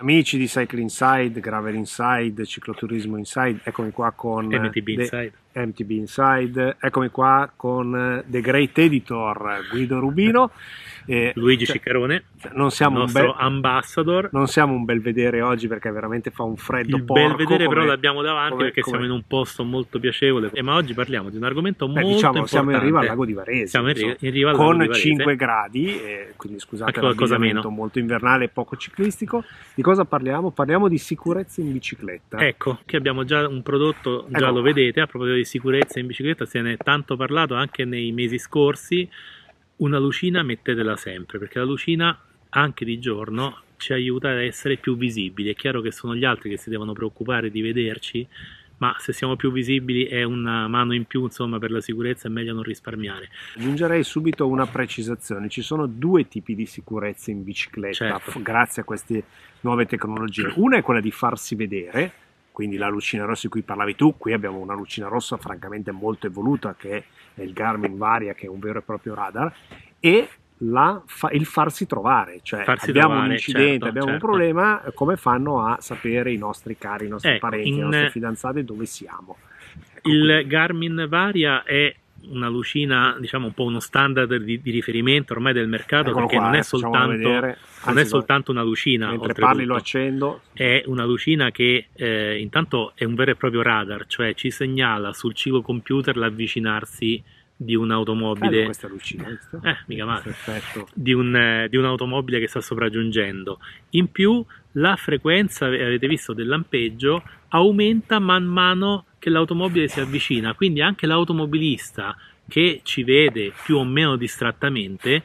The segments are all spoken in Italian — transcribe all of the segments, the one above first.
Amici di Cycle Inside, Gravel Inside, Cicloturismo Inside, eccomi qua con MTB Inside. MTB Inside, eccomi qua con The Great Editor Guido Rubino. Eh, Luigi cioè, Ciccarone, non il siamo, un nostro bel, ambassador. non siamo un bel vedere oggi perché veramente fa un freddo Il porco. bel vedere però come- l'abbiamo davanti come- perché come- siamo in un posto molto piacevole. Eh, ma oggi parliamo di un argomento Beh, molto diciamo, siamo in importante. riva al lago di Varese. Siamo in riva- in riva al lago con di Varese. 5 gradi, eh, quindi scusate meno. molto invernale e poco ciclistico. Di cosa parliamo? Parliamo di sicurezza in bicicletta. Ecco, qui abbiamo già un prodotto, già Ecco lo vedete, a proposito di sicurezza in bicicletta, se ne è tanto parlato anche nei mesi scorsi. Una lucina mettetela sempre, perché la lucina anche di giorno ci aiuta ad essere più visibili. È chiaro che sono gli altri che si devono preoccupare di vederci, ma se siamo più visibili è una mano in più, insomma, per la sicurezza è meglio non risparmiare. Aggiungerei subito una precisazione: ci sono due tipi di sicurezza in bicicletta, Certo. grazie a queste nuove tecnologie. Una è quella di farsi vedere, quindi la lucina rossa di cui parlavi tu. Qui abbiamo una lucina rossa francamente molto evoluta che è il Garmin Varia, che è un vero e proprio radar, e la fa- il farsi trovare, cioè Farsi abbiamo trovare, un incidente, certo, abbiamo certo. un problema, come fanno a sapere i nostri cari, i nostri Ecco, parenti, in- le nostre fidanzate dove siamo? Ecco, Il quindi- Garmin Varia è una lucina, diciamo un po' uno standard di, di riferimento ormai del mercato Eccolo perché qua, non è eh, soltanto, vedere. non è soltanto una lucina, mentre parli lo accendo. è una lucina che eh, intanto è un vero e proprio radar, cioè ci segnala sul ciclocomputer l'avvicinarsi di un'automobile, questa lucina, visto? eh, mica male, Perfetto. di, un, di un'automobile che sta sopraggiungendo. In più la frequenza, avete visto, del lampeggio aumenta man mano che l'automobile si avvicina, quindi anche l'automobilista che ci vede più o meno distrattamente,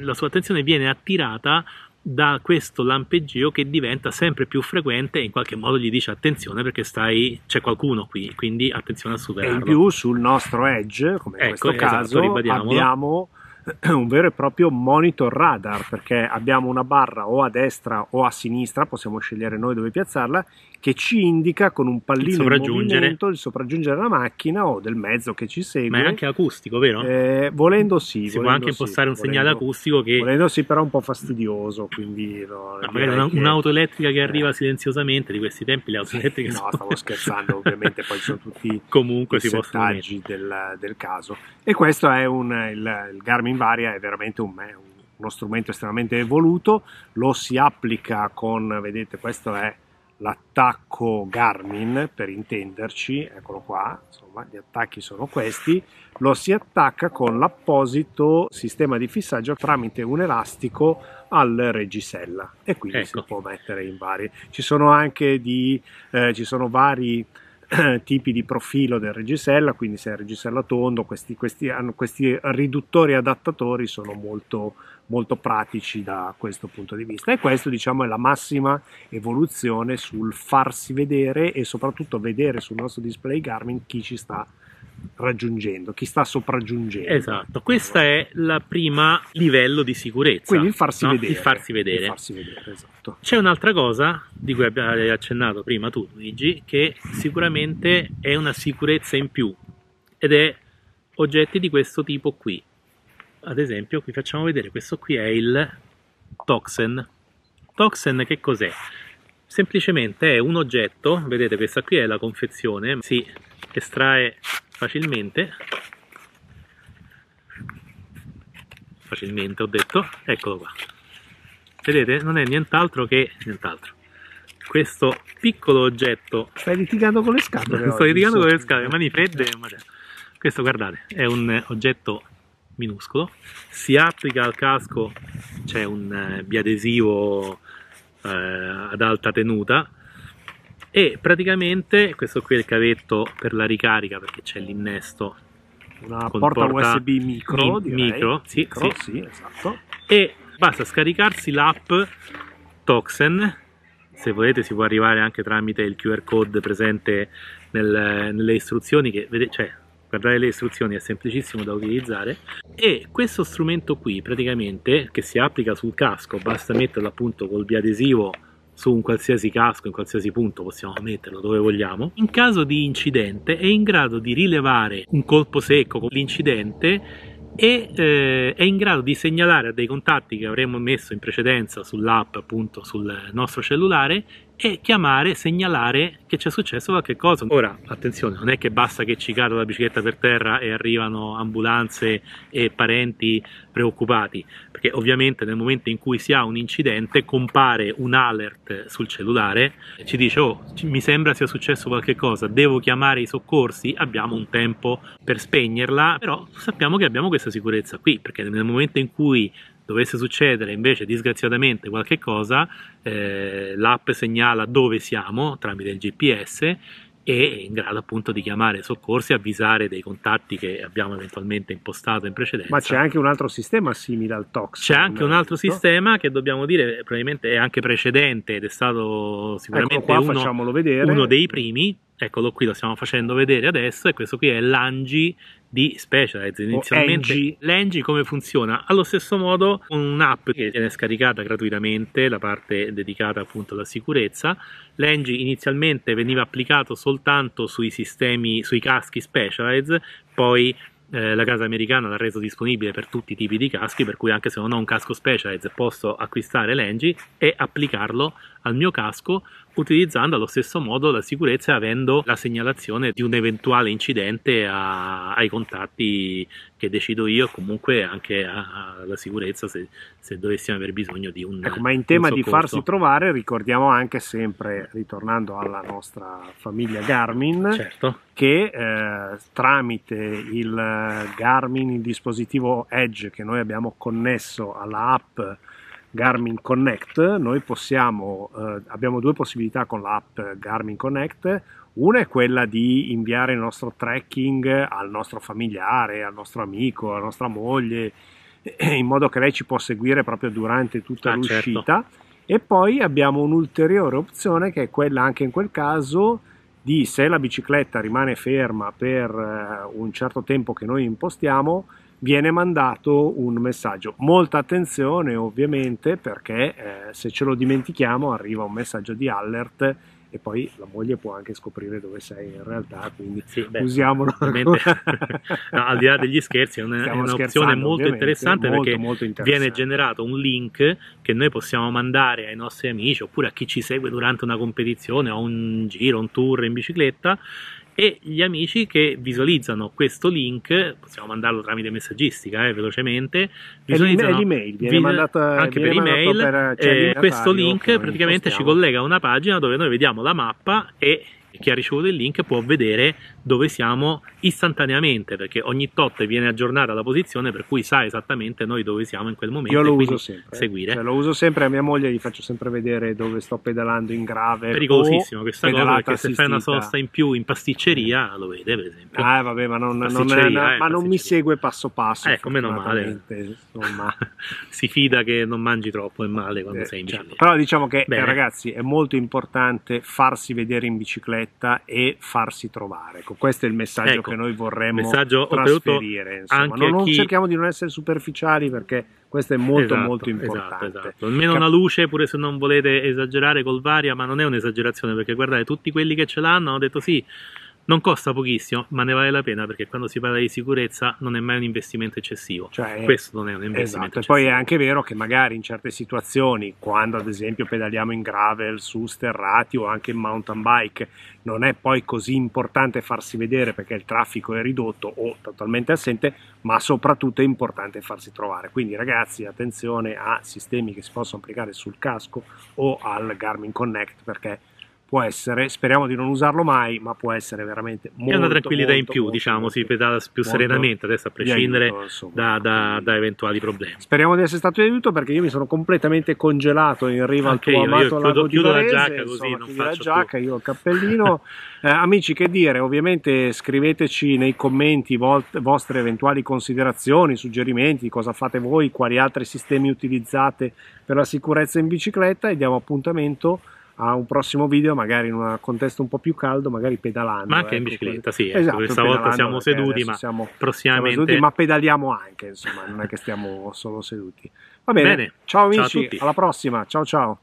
la sua attenzione viene attirata da questo lampeggio che diventa sempre più frequente e in qualche modo gli dice attenzione perché stai, c'è qualcuno qui, quindi attenzione a E superarlo. in più sul nostro Edge, come in Ecco, questo esatto, caso, abbiamo un vero e proprio monitor radar perché abbiamo una barra o a destra o a sinistra, possiamo scegliere noi dove piazzarla, che ci indica con un pallino in sopraggiungere. il sopraggiungere della macchina o del mezzo che ci segue. Ma è anche acustico, vero? Eh, volendo sì, si può volendo anche sì, impostare un segnale volendo- acustico che Volendo sì, però un po' fastidioso, quindi no, No, una- che- un'auto elettrica che arriva Eh. silenziosamente di questi tempi le auto elettriche No, sono- stavo scherzando, ovviamente poi sono tutti comunque i settaggi del, del caso. E questo è un, il, il Garmin Varia è veramente un, uno strumento estremamente evoluto, lo si applica con, vedete, questo è l'attacco Garmin per intenderci, eccolo qua, insomma, gli attacchi sono questi, lo si attacca con l'apposito sistema di fissaggio tramite un elastico al reggisella e quindi Ecco. si può mettere in vari. Ci sono anche di, eh, ci sono vari tipi di profilo del reggisella, quindi se è reggisella tondo, questi, questi, questi riduttori adattatori sono molto, molto pratici da questo punto di vista. E questo diciamo è la massima evoluzione sul farsi vedere e soprattutto vedere sul nostro display Garmin chi ci sta raggiungendo, chi sta sopraggiungendo. Esatto, questa è la prima livello di sicurezza. Quindi il farsi no? vedere. Il farsi vedere. Il farsi vedere, esatto. C'è un'altra cosa di cui abbiamo accennato prima tu, Luigi, che sicuramente è una sicurezza in più ed è oggetti di questo tipo qui. Ad esempio, qui facciamo vedere, questo qui è il Toxen. Toxen che cos'è? Semplicemente è un oggetto, vedete questa qui è la confezione, si estrae facilmente. Facilmente ho detto, eccolo qua. Vedete? Non è nient'altro che nient'altro. Questo piccolo oggetto Stai litigando con le scatole. Sto litigando con le scale, mani fredde. Questo guardate, è un oggetto minuscolo, si applica al casco, c'è un eh, biadesivo eh, ad alta tenuta e praticamente questo qui è il cavetto per la ricarica perché c'è l'innesto Una porta porta USB micro, mi- micro, sì, Micro, sì. sì, esatto. e basta scaricarsi l'app Toxen se volete si può arrivare anche tramite il QR code presente nel- nelle istruzioni che vedete cioè guardare le istruzioni è semplicissimo da utilizzare e questo strumento qui praticamente che si applica sul casco basta metterlo appunto col biadesivo su un qualsiasi casco in qualsiasi punto possiamo metterlo dove vogliamo in caso di incidente è in grado di rilevare un colpo secco con l'incidente e eh, è in grado di segnalare a dei contatti che avremmo messo in precedenza sull'app appunto sul nostro cellulare e chiamare, segnalare che c'è successo qualche cosa. Ora, attenzione, non è che basta che ci cada la bicicletta per terra e arrivano ambulanze e parenti preoccupati, perché ovviamente nel momento in cui si ha un incidente compare un alert sul cellulare, ci dice oh, mi sembra sia successo qualche cosa, devo chiamare i soccorsi, abbiamo un tempo per spegnerla, però sappiamo che abbiamo questa sicurezza qui, perché nel momento in cui dovesse succedere invece disgraziatamente qualche cosa, eh, l'app segnala dove siamo tramite il GPS e è in grado appunto di chiamare soccorsi e avvisare dei contatti che abbiamo eventualmente impostato in precedenza. Ma c'è anche un altro sistema simile al TOX. C'è anche un altro sistema che dobbiamo dire probabilmente è anche precedente ed è stato sicuramente qua, uno, uno dei primi eccolo qui lo stiamo facendo vedere adesso e questo qui è l'Angi di Specialized. Inizialmente l'Engie come funziona? allo stesso modo un'app che viene scaricata gratuitamente la parte dedicata appunto alla sicurezza. l'Engie inizialmente veniva applicato soltanto sui sistemi sui caschi Specialized poi eh, la casa americana l'ha reso disponibile per tutti i tipi di caschi, per cui anche se non ho un casco Specialized posso acquistare l'Engie e applicarlo al mio casco utilizzando allo stesso modo la sicurezza e avendo la segnalazione di un eventuale incidente a, ai contatti che decido io comunque anche alla sicurezza se, se, dovessimo aver bisogno di un ecco, ma in tema di farsi trovare ricordiamo anche sempre ritornando alla nostra famiglia Garmin certo. che eh, tramite il Garmin il dispositivo Edge che noi abbiamo connesso alla app Garmin Connect, noi possiamo, eh, abbiamo due possibilità con l'app Garmin Connect, una è quella di inviare il nostro tracking al nostro familiare, al nostro amico, alla nostra moglie, in modo che lei ci può seguire proprio durante tutta ah, certo. l'uscita. Certo. E poi abbiamo un'ulteriore opzione che è quella anche in quel caso di se la bicicletta rimane ferma per eh, un certo tempo che noi impostiamo, viene mandato un messaggio. Molta attenzione ovviamente perché eh, se ce lo dimentichiamo arriva un messaggio di alert e poi la moglie può anche scoprire dove sei in realtà, quindi sì, beh, usiamolo. no, al di là degli scherzi, è, una, è un'opzione molto interessante molto, perché molto interessante. viene generato un link che noi possiamo mandare ai nostri amici oppure a chi ci segue durante una competizione o un giro, un tour in bicicletta e gli amici che visualizzano questo link, possiamo mandarlo tramite messaggistica eh, velocemente, visualizzano l'email, viene vi, mandata, anche viene per email, per, cioè, eh, questo link praticamente ci collega a una pagina dove noi vediamo la mappa e chi ha ricevuto il link può vedere dove siamo istantaneamente perché ogni tot viene aggiornata la posizione per cui sa esattamente noi dove siamo in quel momento io lo uso sempre seguire. Cioè, lo uso sempre a mia moglie gli faccio sempre vedere dove sto pedalando in grave pericolosissimo questa cosa perché assistita. se fai una sosta in più in pasticceria lo vede per esempio. Ah vabbè ma non, non, è, eh, ma non mi segue passo passo ecco meno male. insomma. Si fida che non mangi troppo è male quando eh, sei in certo. però diciamo che eh, ragazzi è molto importante farsi vedere in bicicletta e farsi trovare ecco, questo è il messaggio ecco, che noi vorremmo messaggio trasferire. Non, non chi... cerchiamo di non essere superficiali perché questo è molto esatto, molto esatto, importante. Esatto, esatto. Almeno Cap- una luce, pure se non volete esagerare col varia, ma non è un'esagerazione perché guardate, tutti quelli che ce l'hanno hanno detto sì, non costa pochissimo, ma ne vale la pena perché quando si parla di sicurezza non è mai un investimento eccessivo. Cioè, Questo non è un investimento esatto. E poi è anche vero che magari in certe situazioni, quando ad esempio pedaliamo in gravel, su sterrati o anche in mountain bike, non è poi così importante farsi vedere perché il traffico è ridotto o totalmente assente, ma soprattutto è importante farsi trovare. Quindi ragazzi, attenzione a sistemi che si possono applicare sul casco o al Garmin Connect perché può essere, speriamo di non usarlo mai, ma può essere veramente molto È una tranquillità molto, in più, molto, diciamo, si pedala più serenamente adesso a prescindere aiuto, insomma, da, da, da, eventuali problemi. Speriamo di essere stato di aiuto perché io mi sono completamente congelato in riva Anche al tuo io, amato io chiudo, chiudo la giacca così insomma, non faccio la giacca, più. io il cappellino. eh, amici, che dire, ovviamente scriveteci nei commenti volt- vostre eventuali considerazioni, suggerimenti, cosa fate voi, quali altri sistemi utilizzate per la sicurezza in bicicletta e diamo appuntamento a un prossimo video, magari in un contesto un po' più caldo, magari pedalando. Ma anche ecco, in bicicletta, sì. Ecco, esatto, questa volta siamo seduti, ma siamo, prossimamente... Siamo seduti, ma pedaliamo anche, insomma, non è che stiamo solo seduti. Va bene, bene. ciao amici, ciao alla prossima, ciao ciao.